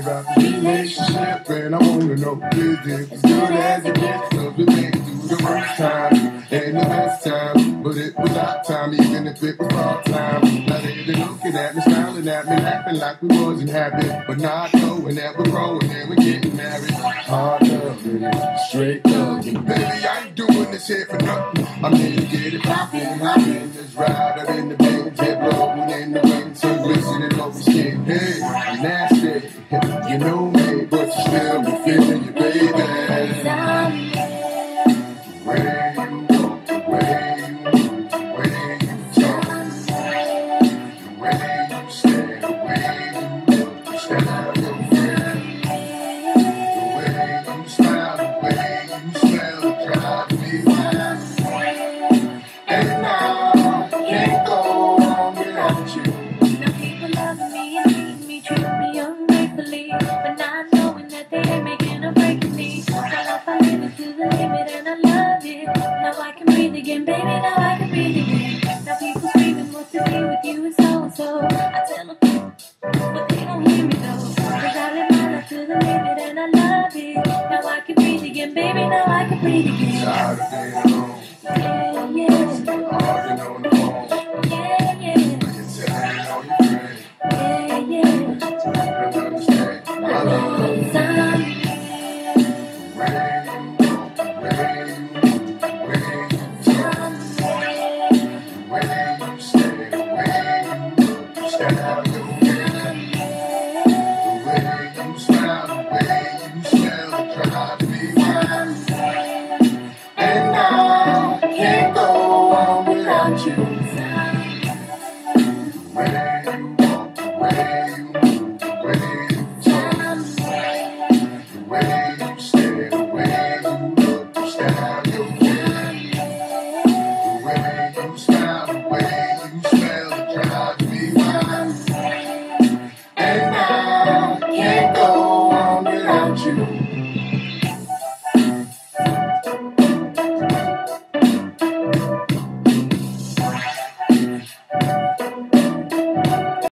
about the relationship, and I wanna know is it as good as it gets? Cause we made it through the first time and the best time, but it was our time, even if it was our time. Now they've been looking at me, smiling at me, laughing like we wasn't happy, but not knowing that we're growing and we're getting married. Hard loving, straight loving, baby. I ain't doing this here for nothing. I'm here to get it poppin', I'm in this ride. baby, now I can breathe again.